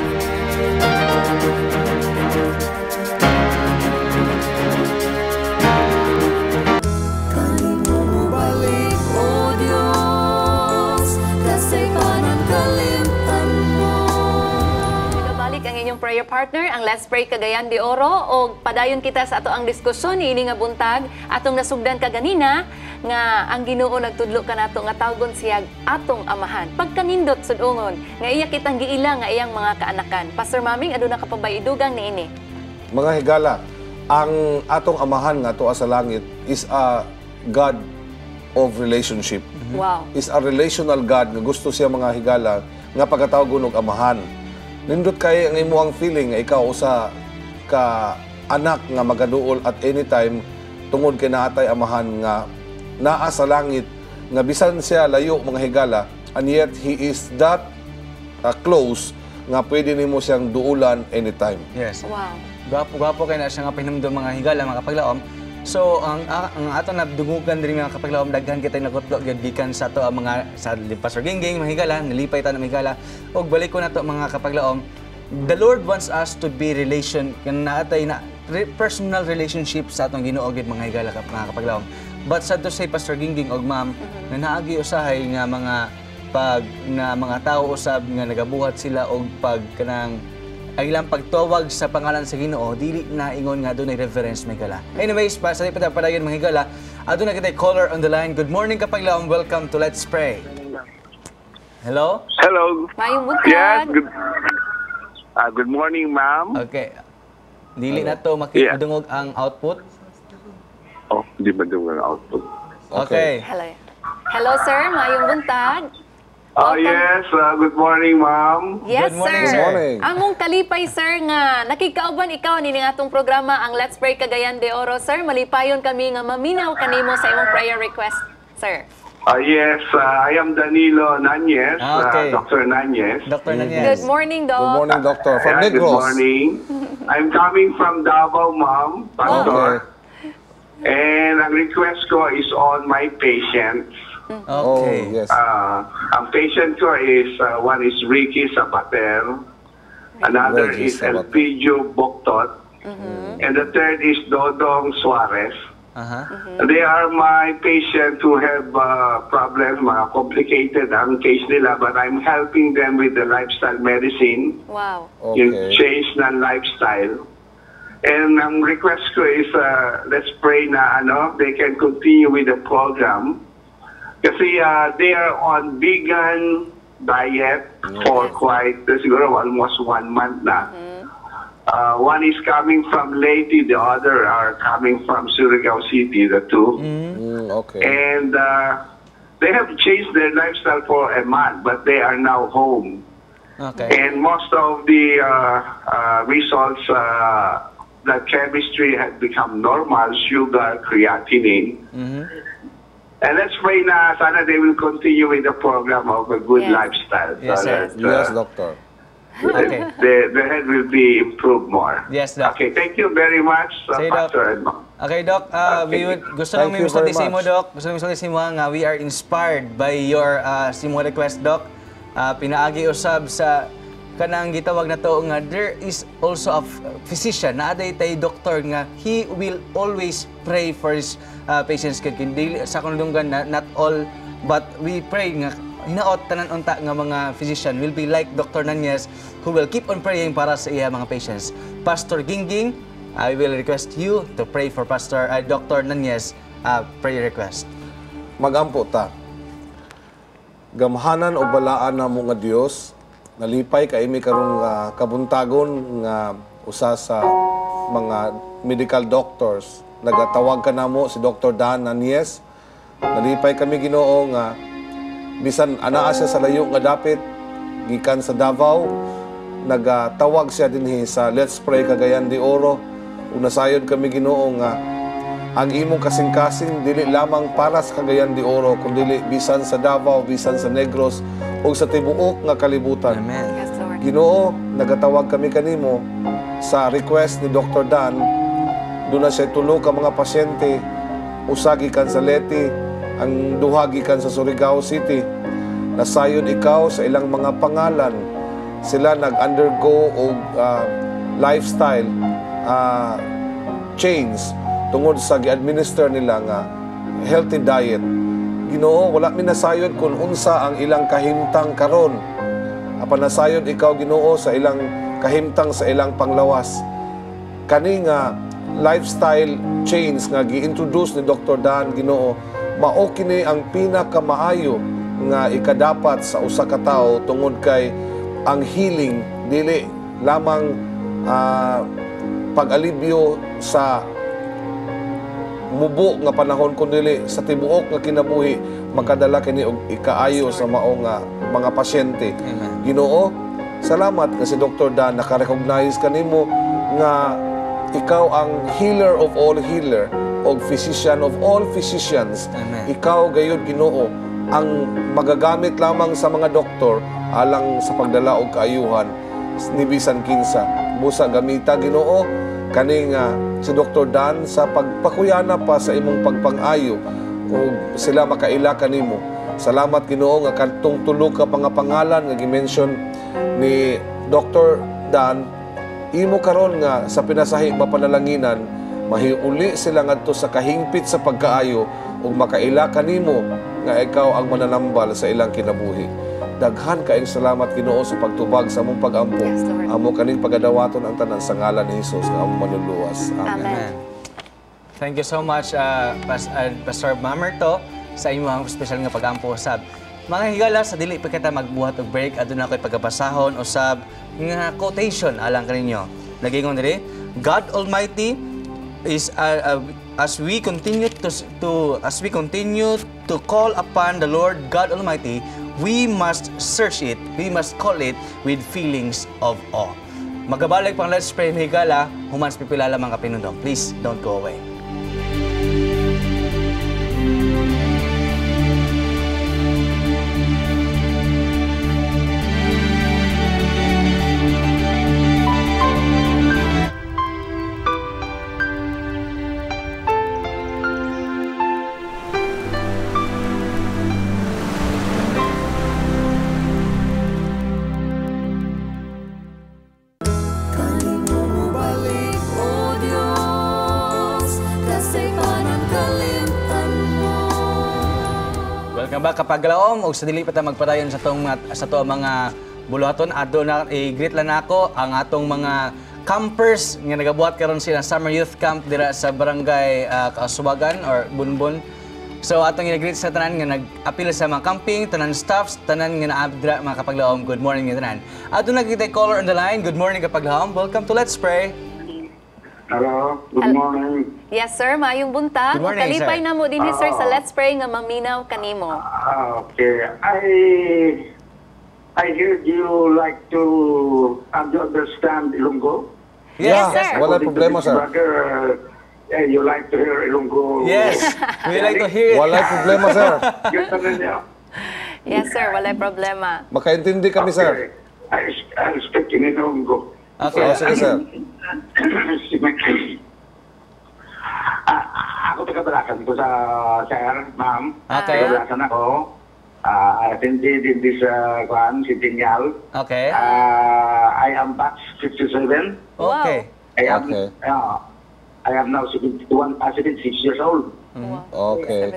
Partner, ang Let's Pray Cagayan de Oro o padayon kita sa ato ang diskusyon ini nga buntag atong nasugdan kaganina nga ang Ginoo nagtudlo kanato nga tawgon siya atong amahan. Pagkanindot sudungon nga iya kitang giila nga iyang mga kaanakan. Pastor Maming aduna ka pa ba idugang niini?
Mga higala, ang atong amahan nga tuwa sa langit is a God of relationship.
Wow.
Is a relational God nga gusto siya mga higala nga pagkatawag og amahan. Nindot kay ang imuang feeling nga ikaw usa ka anak nga magaduol at anytime tungod kay naatay amahan nga naa sa langit nga bisan siya layo mga higala and yet he is that uh, close nga pwede nimo siyang duulan anytime.
Yes.
Wow.
Gwapo-gwapo kay na siya nga pinamdom mga higala, mga kapaglaom. So, ang, ang, ato na dugugan diri mga kapaglaom, daghan kita nagutlo gyud gikan sa to ang mga sa Pastor Gingging, mga higala, nilipay ta ng mga higala. Og balik ko na to mga kapaglaom. The Lord wants us to be relation, kan naatay na personal relationship sa atong Ginoo gyud mga higala kap- mga kapaglaom. But sa to say Pastor Gingging og ma'am, na naagi usahay nga mga pag na mga tao usab nga nagabuhat sila og pag kanang ang ilang pagtawag sa pangalan sa Ginoo dili na ingon nga dunay reverence may gala. Anyways, pa sa pata padayon mga higala, aduna kita caller on the line. Good morning kapaglaom. Welcome to Let's Pray. Hello?
Hello.
Mayong buntag.
Yes, good, uh, good morning, ma'am.
Okay. Dili na to
Yeah.
makidungog ang output.
Oh, di ba ang output?
Okay.
Hello. Hello sir, mayong buntag.
Oh,
Welcome.
yes. Uh, good morning, ma'am.
Yes,
Good morning,
sir.
sir.
Morning.
Among kalipay, sir, nga nakikauban ikaw ni atong programa ang Let's Pray Cagayan de Oro, sir. Malipayon kami nga maminaw kanimo sa imong prayer request, sir.
Uh, yes, uh, I am Danilo Nanyes,
Ah, okay.
uh, Dr. Nanyes.
Dr.
Good
Nanyes.
morning, Doc.
Good morning, Doctor. From
Yeah, good
Negros.
morning. I'm coming from Davao, ma'am, Pastor. And ang request ko is on my patients.
Oh,
Okay.
yes.
Uh, ang patient ko is, uh, one is Ricky Sabater, another
Ricky
is
Sabater.
Elpidio Boktot, and the third is Dodong Suarez.
Aha.
They are my patient who have uh, problems, mga complicated ang case nila, but I'm helping them with the lifestyle medicine,
Wow.
yung
Okay.
change ng lifestyle. And ang request ko is, uh, let's pray na ano, they can continue with the program. Kasi uh, they are on vegan diet for quite, uh, siguro almost one month na. Uh, one is coming from Leyte, the other are coming from Surigao City, the two.
Mm, okay.
And uh, they have changed their lifestyle for a month, but they are now home.
Okay.
And most of the uh, uh, results, uh, the chemistry has become normal, sugar, creatinine. And let's pray na sana they will continue with the program of a good
Yes.
lifestyle.
Yes, sir.
that,
Yes,
uh,
Doctor.
Okay.
the, the head will be improved more.
Yes, Doc.
Okay, thank you very much, uh,
Say, Doc.
Pastor Edmond.
Okay, Doc. Uh, we
Okay.
would, gusto
you
gusto
very
di mo,
much.
Doc. Gusto namin gusto di mo nga we are inspired by your uh, simo request, Doc. Uh, pinaagi usab sa kanang gitawag na to nga there is also a physician na aday tay doktor nga he will always pray for his uh, patients kay dili sa kanulungan na not all but we pray nga hinaot tanan unta nga mga physician will be like Dr. Nanyes who will keep on praying para sa iya mga patients. Pastor Gingging, I will request you to pray for Pastor uh, Dr. Nanyes uh, prayer request.
Magampo ta. Gamhanan o balaan na mo nga Dios nalipay kay mi karong ah, kabuntagon nga usa sa mga medical doctors. Nagatawag ka namo si Dr. Dan Nanies nalipay kami Ginoo nga bisan anaa siya sa layo nga dapit gikan sa Davao. Nagatawag siya dinhi sa Let's Pray Cagayan de Oro. Ug kami Ginoo nga ang imong kasing-kasing dili lamang para sa Cagayan de Oro kundi bisan sa Davao bisan sa Negros ug sa tibuok nga kalibutan
Amen.
Yes, Lord.
Ginoo, nagatawag kami kanimo sa request ni Dr. Dan. Doon na siya tulo ka mga pasyente usa gikan sa Leyte, ang duha gikan sa Surigao City. Nasayon ikaw sa ilang mga pangalan. Sila nag-undergo og ah, lifestyle ah, change tungod sa gi-administer nila nga healthy diet. Ginoo, wala mi nasayod kung unsa ang ilang kahimtang karon. Apan nasayod ikaw Ginoo sa ilang kahimtang sa ilang panglawas. Kani nga lifestyle change nga gi-introduce ni Dr. Dan Ginoo, mao kini ang pinakamaayo nga ikadapat sa usa ka tawo tungod kay ang healing dili lamang ah, pag-alibyo sa mubo nga panahon kundi sa tibuok nga kinabuhi magkadala kini og ikaayo sa mao nga mga pasyente. Ginoo, salamat nga si Dr. Dan naka-recognize kanimo nga ikaw ang healer of all healer og physician of all physicians.
Amen.
Ikaw gayud Ginoo ang magagamit lamang sa mga doktor alang sa pagdala og kaayuhan ni bisan kinsa. Busa gamita Ginoo kani nga si Dr. Dan sa pagpakuyana pa sa imong pagpang-ayo ug sila makaila kanimo. Salamat Ginoo nga kadtong tulo ka mga pangalan nga gi-mention ni Dr. Dan imo karon nga sa pinasahi mapanalanginan mahiuli sila ngadto sa kahingpit sa pagkaayo ug makaila kanimo nga ikaw ang mananambal sa ilang kinabuhi. Daghan kaayong salamat Ginoo sa pagtubag sa among pag-ampo.
Yes, Lord.
Amo kaning pagadawaton ang tanan sa ngalan ni Hesus nga among manluluwas. Amen.
Amen.
Thank you so much, uh, Pas- uh, Pastor Mamerto, sa imong special nga pag-ampo usab. Mga higala, sa dili pa kita magbuhat og break, aduna ako'y pagkabasahon usab nga quotation alang kaninyo. Nagingon diri, God Almighty is uh, uh, as we continue to, to as we continue to call upon the Lord God Almighty, we must search it, we must call it with feelings of awe. Magabalik pang Let's Pray Higala, humans pipilala mga kapinundong. Please don't go away. Welcome back kapag laom og sa dili pa ta magpadayon sa tong sa to mga buluhaton adto na i-greet lang nako ang atong mga campers nga nagabuhat karon sila summer youth camp dira sa barangay uh, Kaasubagan or Bunbun. So atong i-greet sa tanan nga nag-apil sa mga camping, tanan staffs, tanan nga naa dira mga kapaglaom. Good morning nga tanan. Adto na kita caller on the line. Good morning kapaglaom. Welcome to Let's Pray.
Hello, good morning.
Yes, sir. Mayong buntag.
Good morning,
Kalipay
sir.
na mo din, sir, sa Let's Pray nga maminaw kanimo.
Ah, Okay, I I heard you like to understand Ilonggo.
Yes,
Yeah,
sir.
Wala problema, sir.
Brother, uh, you like to hear Ilonggo.
Yes, we like to hear it.
Wala problema, sir.
Yes, sir. Walay problema.
Makaintindi kami, sir.
I, I'm speaking in Ilonggo.
Okay.
Oh, sige, sir.
Ah, ako taga-Balacan ko sa sir, ma'am.
Okay.
Taga-Balacan ako. Ah, I attended in this uh, kwan, si Tinyal.
Okay.
Uh, I am batch 57.
Okay.
I am,
Okay.
uh, I am now 71, uh, 76 years old.
Okay.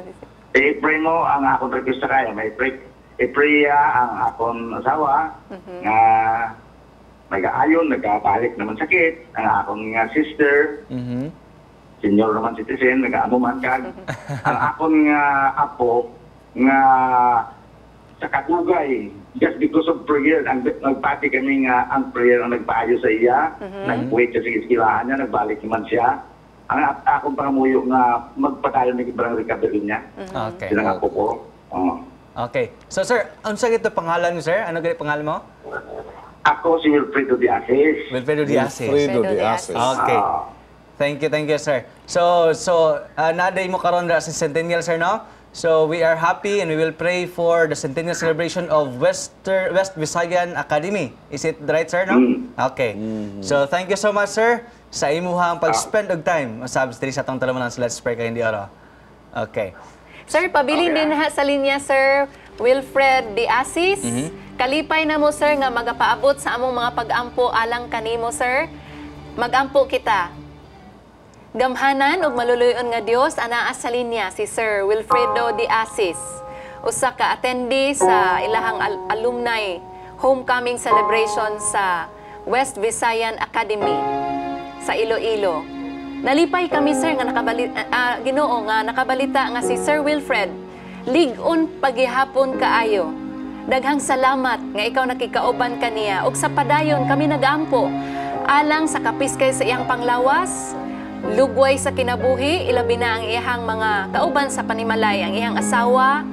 I-pray mo ang akong request sa kaya. May pray, i-pray ah, ang akong asawa nga nag-aayon, nagkabalik naman sakit. Ang akong nga sister,
Mhm.
senior naman citizen, nag-aamuman kag. ang akong nga apo nga sa katugay, just because of prayer, ang nagpati kami nga ang prayer ang nagpaayo sa iya, nag-wait siya sa iskilahan niya, nagbalik naman siya. Ang akong pangamuyo nga magpatayo ng ibrang recovery niya.
Okay.
Sila nga po. Oh.
Okay. So sir, unsa gito pangalan niyo sir? Ano gani pangalan mo?
Ako si Wilfredo Diases.
Wilfredo Diaz.
Fredo
Fredo
de
Diaz.
Ases.
Okay.
Ah.
Thank you, thank you, sir. So, so uh, naday mo karon ra sa Centennial, sir, no? So, we are happy and we will pray for the Centennial celebration of Western West Visayan Academy. Is it right, sir, no?
Mm.
Okay. So, thank you so much, sir, sa imuhang pag-spend og time usab diri sa atong talaman sa Let's Pray kay hindi oro. Okay.
Sir, pabilin din ha sa linya, Sir Wilfred De Asis. Kalipay na mo, Sir, nga magapaabot sa among mga pag-ampo alang kanimo, Sir. Magampo kita. Gamhanan ug maluluyon nga Dios anaa sa linya si Sir Wilfredo De Asis. Usa ka attendee sa ilahang al- alumni homecoming celebration sa West Visayan Academy sa Iloilo. Nalipay kami sir nga nakabali ah, Ginoo nga nakabalita nga si Sir Wilfred ligon pagihapon kaayo. Daghang salamat nga ikaw nakikauban kaniya ug sa padayon kami nagampo alang sa kapiskay sa iyang panglawas lugway sa kinabuhi ilabi na ang iyang mga kauban sa panimalay ang iyang asawa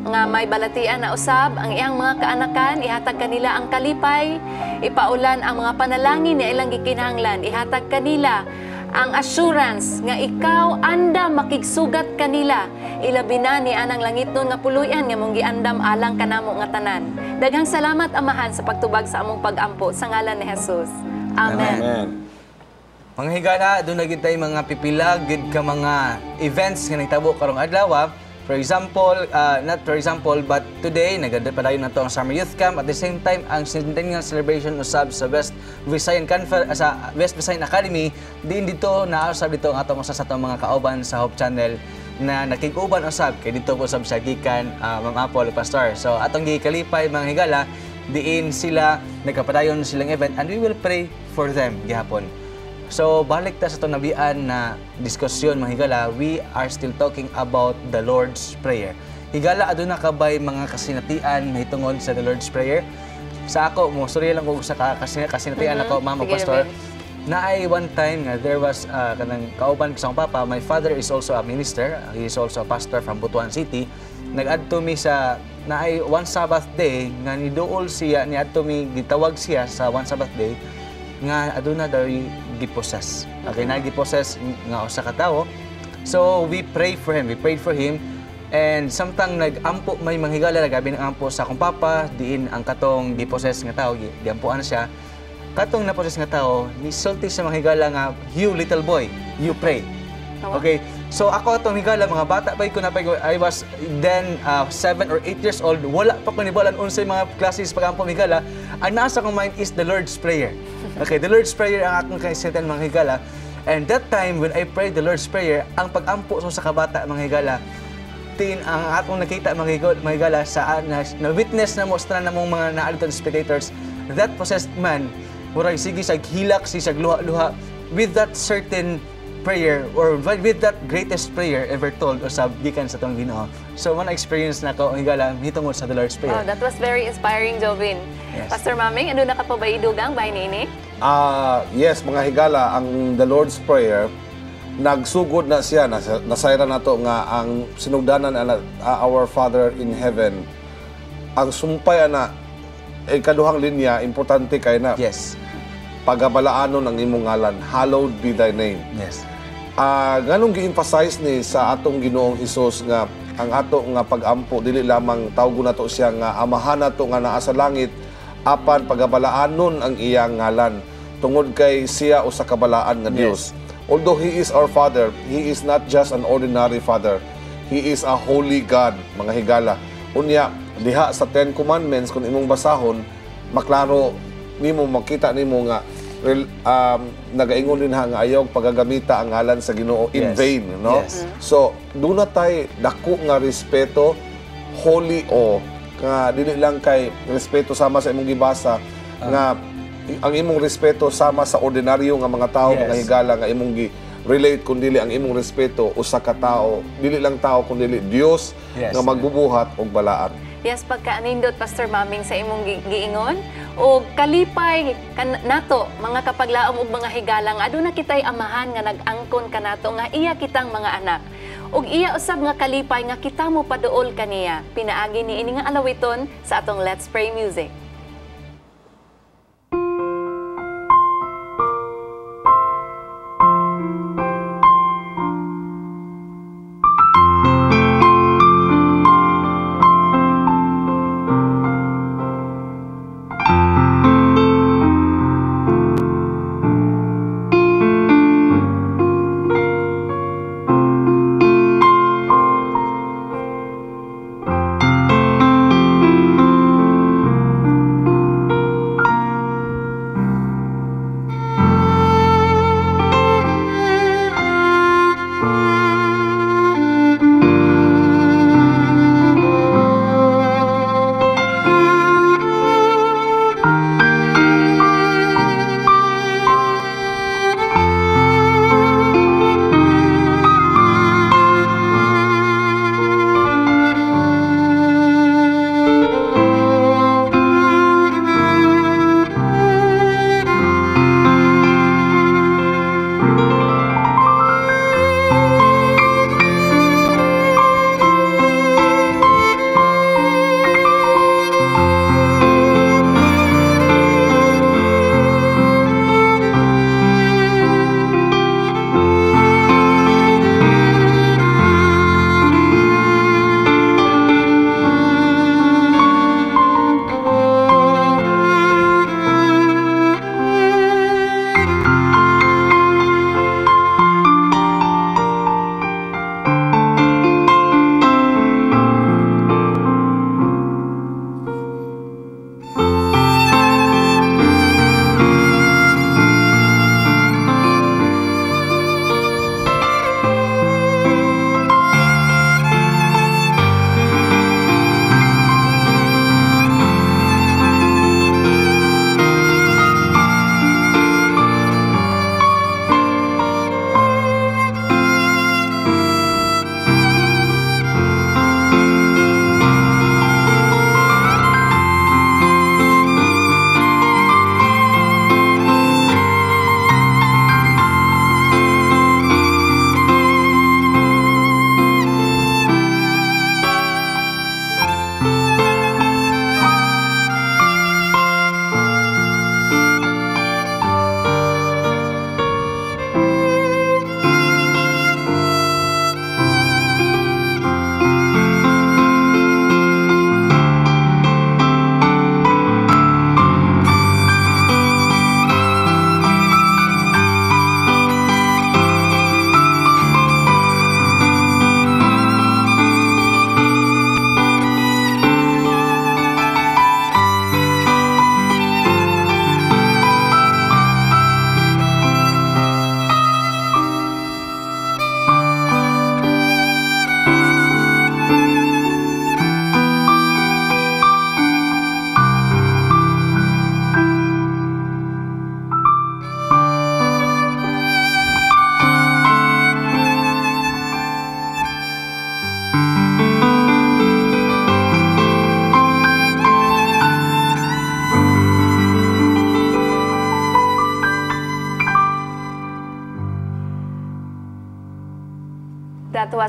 nga may balatian na usab ang iyang mga kaanakan ihatag kanila ang kalipay ipaulan ang mga panalangin ni ilang gikinahanglan ihatag kanila ang assurance nga ikaw anda makigsugat kanila ilabi na ni anang langit nun nga puluyan nga mong giandam alang kanamo nga tanan daghang salamat amahan sa pagtubag sa among pagampo sa ngalan ni Jesus amen,
Amen.
Mga higala, doon na mga pipilag, gid ka mga events nga nagtabo karong adlaw. Ah. For example, uh, not for example, but today, naganda pa tayo na to ang Summer Youth Camp. At the same time, ang centennial celebration usab sa West Visayan Confer uh, sa West Visayan Academy, din dito nausab dito ang atong usa sa atong mga kauban sa Hope Channel na nakig-uban usab kay dito po usab sa gikan uh, Ma'am Apple Pastor. So atong gikalipay mga higala, diin sila nagkapadayon silang event and we will pray for them gihapon. So, balik ta sa itong nabian na diskusyon, mga higala, we are still talking about the Lord's Prayer. Higala, aduna kabay mga kasinatian na hitungod sa the Lord's Prayer. Sa ako, mo, sorry lang kung sa ka- kasin- kasinatian
Mhm.
ako, Mama
Sige,
Pastor. Na ay one time nga there was uh, kanang kauban ko sa papa, my father is also a minister, he is also a pastor from Butuan City. Nag-adto mi sa na ay one Sabbath day nga ni duol siya ni adto mi gitawag siya sa one Sabbath day nga aduna daw giposes. Okay, na giposes nga usa ka tawo. So we pray for him. We prayed for him. And samtang nag-ampo may manghigala nagabi ng ampo sa akong papa, diin ang katong giposes nga gi- giampuan siya. Katong naposes nga tao, nisulti sa manghigala nga, you little boy, you pray. Okay, so ako atong higala, mga bata pa ko na pa I was then 7 or 8 years old, wala pa ko nibalan unsay mga classes pag ampo higala. Ang nasa kong mind is the Lord's Prayer. Okay, the Lord's Prayer ang akong kaisitan mga higala. And that time, when I prayed the Lord's Prayer, ang pag-ampo so sa kabata mga higala, tin ang atong nakita mga higala, sa na, na witness na mo sa na mong mga naaliton spectators, that possessed man, murag sige sa hilak, sige sa luha-luha, with that certain prayer or with that greatest prayer ever told usab gikan sa tong Ginoo. So one experience na ko higala hitungod sa the Lord's
Wow,
Prayer.
that was very inspiring, Jovin.
Yes.
Pastor Maming, ano na ka pa ba idugang bahay ni ini?
Ah, yes, mga higala, ang the Lord's Prayer, nagsugod na siya, nasa- nasayra na to nga ang sinugdanan ana ah, our Father in heaven. Ang sumpay ana eh, kaduhang linya importante kay na
Yes.
pagabalaanon ang imong ngalan. Hallowed be thy name.
Yes.
Ah, ganong gi-emphasize ni sa atong Ginoong Hesus nga ang ato nga pag-ampo dili lamang tawgo nato siya nga amahan nato nga naa sa langit apan pagabalaanon ang iyang ngalan tungod kay siya usa ka balaan nga Dios. Although he is our father, he is not just an ordinary father. He is a holy God, mga higala. Unya, diha sa Ten Commandments kung imong basahon, maklaro nimo makita nimo nga um, nagaingon din nga ayaw pagagamita ang ngalan sa Ginoo in
Yes.
vain, no?
Yes.
So, doon na tay dako nga respeto, holy o nga dili lang kay respeto sama sa imong gibasa nga i- ang imong respeto sama sa ordinaryo nga mga tao
Yes.
mga higala nga imong gi relate kun dili ang imong respeto usa ka tao dili lang tao kun dili Dios
Yes.
nga magbubuhat og balaan
Yes, pagkaanindot, Pastor Maming, sa imong gi- giingon, o kalipay kan nato, mga kapaglaom ug mga higalang, aduna kitay amahan nga nag-angkon ka nga iya kitang mga anak. ug iya usab nga kalipay nga kita mo paduol kaniya. Pinaagi ni ini nga alawiton sa atong Let's Pray music.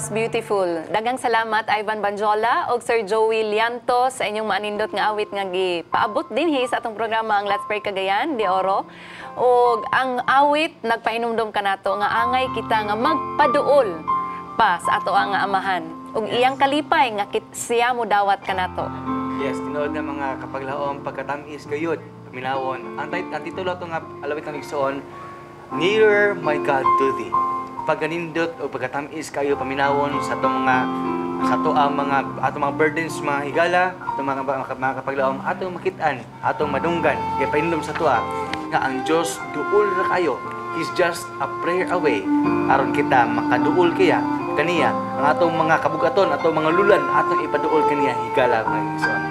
Was beautiful. Dagang salamat Ivan Banjola o Sir Joey Lianto sa inyong maanindot nga awit nga gipaabot din hi sa atong programa ang Let's Pray Cagayan de Oro. O ang awit nagpahinumdom kanato nga angay kita nga magpaduol pa sa ato ang nga amahan. Ug iyang kalipay nga kit siya mo dawat kanato.
Yes, tinuod na mga kapaglaom, pagkatamis kayod, paminawon. Ang, ang titulo ito nga, alawit ng igsoon, Nearer my God to thee. Pagganindot o pagkatamis kayo paminawon sa itong mga sa to ang mga atong mga burdens mga higala atong mga, mga, kapaglaom atong makitaan atong madunggan. Kay painlom sa tuwa nga ang Dios duol ra kayo. He's just a prayer away. Aron kita makaduol kaya kaniya ang atong mga kabugaton atong mga lulan atong ipaduol kaniya higala mga igsoon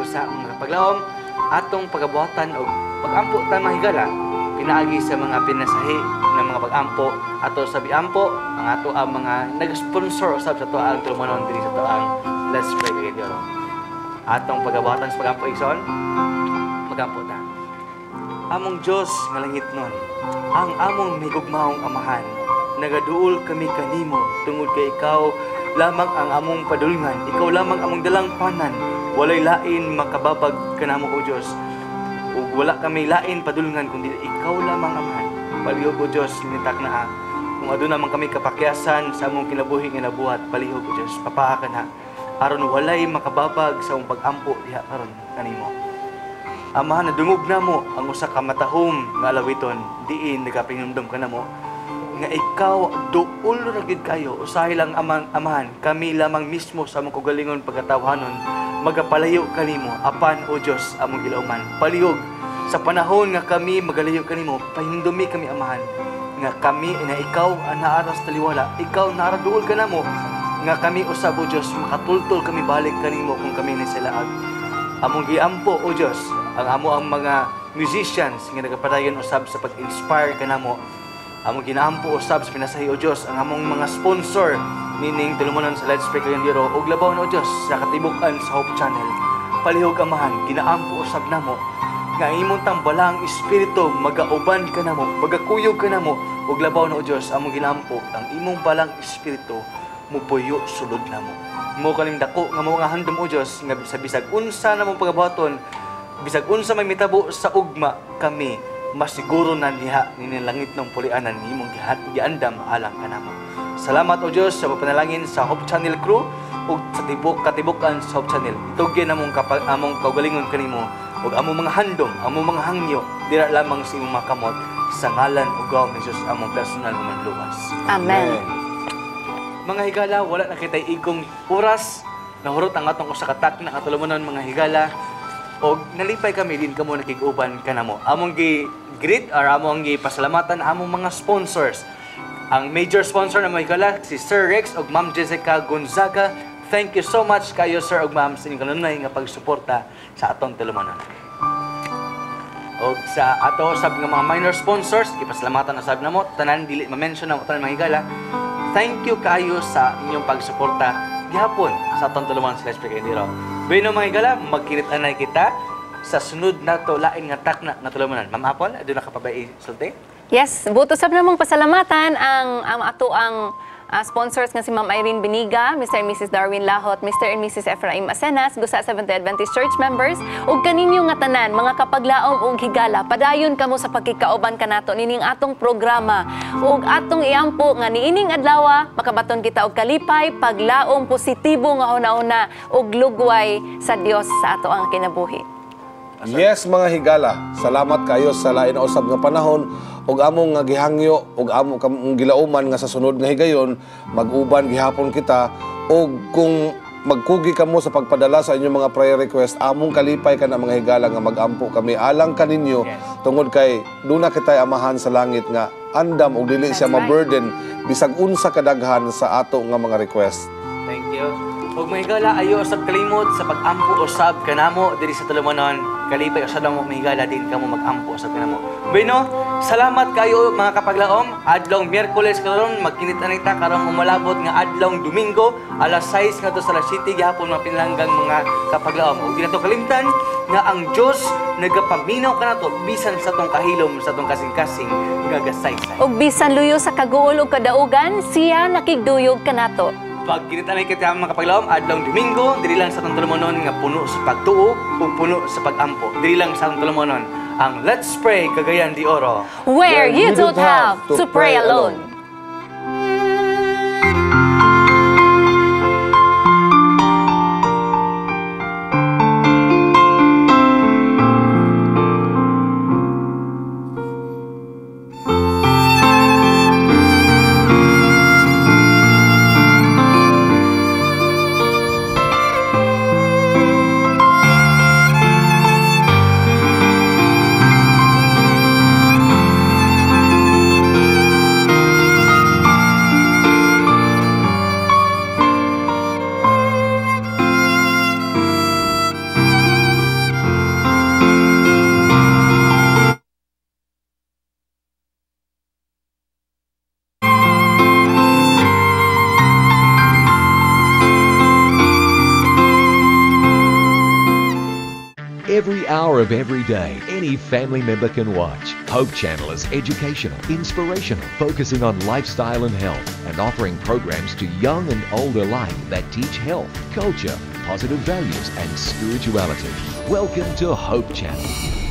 usa mga paglaom atong pagabuhatan og pagampo ta mga higala pinaagi sa mga pinasahi ng mga pagampo. Ato sa biampo ang ato ang mga nag-sponsor usab sa to ang tulumanon diri sa to ang Let's Pray kay Dios atong pagabuhatan sa pagampo igsoon magampo ta among Diyos nga langit nun, ang among migugmaong amahan, nagaduol kami kanimo tungod kay ikaw lamang ang among padulngan, ikaw lamang among dalang panan, walay lain makababag kanamo o Diyos. Ug wala kami lain padulngan kundi ikaw lamang amahan. Palihog o Diyos, nitak na ha. Kung aduna man kami kapakyasan sa among kinabuhi nga nabuhat, palihog o Diyos, papaa na. aron walay makababag sa among pag-ampo diha karon kanimo. Amahan na dungog na mo ang usa ka matahom nga alawiton, diin nagapinumdum ka na mo nga ikaw duol ra gid kayo. Usahay lang amang amahan. Kami lamang mismo sa among kugalingon pagkatawhanon. Magapalayo kanimo apan o Dios among gilauman palihog sa panahon nga kami magalayo kanimo pahindumi kami amahan. Nga kami na ikaw ang naaras taliwala ikaw naara duol ka nga kami usab o Dios makatultol kami balik kanimo kung kami ni silaag among giampo o Dios ang amo ang mga musicians nga nagapadayon usab sa pag-inspire kanamo among ginaampo usab sa pinasahi o Dios ang among mga sponsor meaning tulumanon sa Let's Pray Kayan Diro ug labaw na o Dios sa katibukan sa Hope Channel. Palihog amahan ginaampo usab namo nga imong tambalang espiritu magauban ka namo magakuyog ka namo ug labaw na o Dios among ginaampo ang imong balang espiritu mupuyo sulod namo. Mo kalim dako nga mga handom o Dios nga sa bisag unsa namong pagabuhaton bisag unsa may mitabo sa ugma kami masiguro na niha ninilangit ng pulianan ni imong gihat giandam alang kanamo salamat o Dios sa panalangin sa Hope Channel crew ug sa tibok katibukan sa Hope Channel itugyan namong kapag among kaugalingon kanimo ug among mga handom among mga hangyo dira lamang sa imong makamot sa ngalan ug gaw ni Jesus among personal nga manluwas
Amen.
mga higala, wala na kitay igong oras. Nahurot ang atong usa ka takna nga tulumanon mga higala. Og nalipay kami din kamo nakiguban kanamo. Among gi greet or among gi pasalamatan among mga sponsors. Ang major sponsor na mga higala si Sir Rex og Ma'am Jessica Gonzaga. Thank you so much kayo sir og ma'am sa inyong nga pagsuporta sa atong tulumanon. Og sa ato sab nga mga minor sponsors, ipasalamatan na sab namo tanan dili ma-mention ang tanan mga higala. Thank you kayo sa inyong pagsuporta gihapon sa atong tulumanon sa Let's Pray Indiro. Bueno mga higala, magkirit-anay kita sa sunod nato lain nga takna nga tulumanon. Ma'am Apple, aduna ka pa ba isulti?
Yes, buto sab namong pasalamatan ang, ang ato ang ah, sponsors nga si Ma'am Irene Beniga, Mr. and Mrs. Darwin Lahot, Mr. and Mrs. Ephraim Asenas, Gusa Seventh Adventist Church members, ug kaninyo nga tanan, mga kapaglaom ug higala, padayon kamo sa pagkikauban kanato nining atong programa ug atong iampo nga niining adlaw makabaton kita og kalipay, paglaom positibo nga una-una ug lugway sa Dios sa ato ang kinabuhi.
Yes mga higala, salamat kayo sa lain usab nga panahon ug among nga gihangyo ug among kamong gilauman nga sa sunod nga higayon mag-uban gihapon kita ug kung magkugi kamo sa pagpadala sa inyong mga prayer request among kalipay ka na mga higala nga magampo kami alang kaninyo
Yes.
tungod kay duna kitay amahan sa langit nga andam ug dili siya
right.
ma-burden bisag unsa kadaghan sa ato nga mga request
Thank you. Ug mga higala, ayo usab kalimot sa pag-ampo usab kanamo diri sa tulumanon kalipay usad mo mahigala din kamo magampo sa kanamo. Bueno, salamat kayo mga kapaglaom. Adlong Miyerkules karon magkinit na ta karong umalabot nga adlong Domingo alas 6 ngadto sa alas 7 gihapon mga pinalanggang mga kapaglaom. Ug di nato kalimtan nga ang Dios nagapaminaw kanato bisan sa tong kahilom sa tong kasing-kasing gagasaysay.
Ug bisan luyo sa kaguol ug kadaugan, siya nakigduyog kanato.
Pag ginitanay kita mga kapaglaom, adlong Domingo, dili lang sa atong tulumonon nga puno sa pagtuo o puno sa pagampo. Dili lang sa atong tulumonon ang Let's Pray Cagayan de Oro.
Where you don't have to pray alone.
Every every day, any family member can watch. Hope Channel is educational, inspirational, focusing on lifestyle and health, and offering programs to young and old alike that teach health, culture, positive values, and spirituality. Welcome to Hope Channel.